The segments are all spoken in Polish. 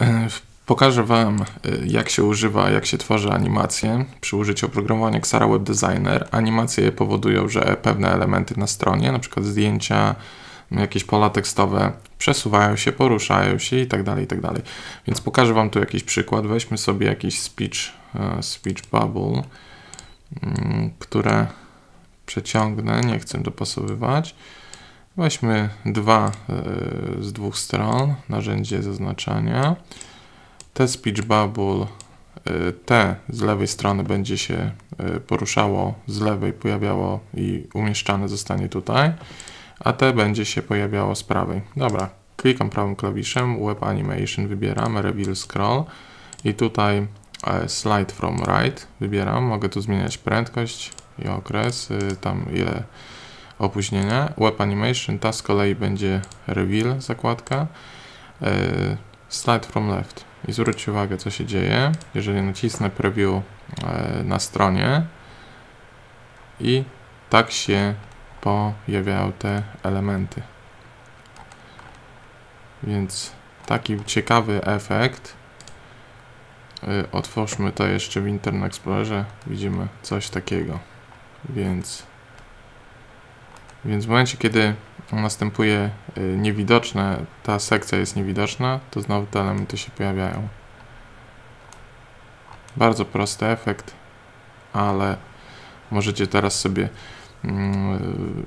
E, Pokażę Wam, y, jak się używa, jak się tworzy animacje przy użyciu oprogramowania Xara Web Designer. Animacje powodują, że pewne elementy na stronie, np. zdjęcia, jakieś pola tekstowe przesuwają się, poruszają się i tak dalej, i tak dalej. Więc pokażę Wam tu jakiś przykład. Weźmy sobie jakiś speech, e, speech bubble, mm, które przeciągnę, nie chcę dopasowywać. Weźmy dwa e, z dwóch stron, narzędzie zaznaczania. Te speech bubble, y, te z lewej strony będzie się y, poruszało, z lewej pojawiało i umieszczane zostanie tutaj, a te będzie się pojawiało z prawej. Dobra, klikam prawym klawiszem, Web Animation wybieram, Reveal Scroll i tutaj e, Slide from Right wybieram, mogę tu zmieniać prędkość i okres, y, tam ile opóźnienia. Web Animation, ta z kolei będzie Reveal zakładka, e, Slide from Left i zwróćcie uwagę, co się dzieje, jeżeli nacisnę preview e, na stronie i tak się pojawiają te elementy. Więc taki ciekawy efekt. E, otwórzmy to jeszcze w Internet Explorerze. Widzimy coś takiego. Więc, więc w momencie, kiedy następuje y, niewidoczne, ta sekcja jest niewidoczna, to znowu te elementy się pojawiają. Bardzo prosty efekt, ale możecie teraz sobie mm,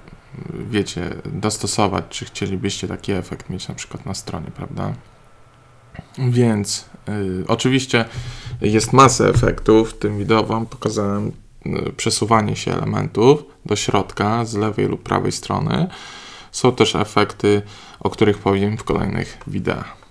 wiecie, dostosować, czy chcielibyście taki efekt mieć na przykład na stronie, prawda? Więc y, oczywiście jest masę efektów. W tym wideo Wam pokazałem przesuwanie się elementów do środka z lewej lub prawej strony. Są też efekty, o których powiem w kolejnych wideach.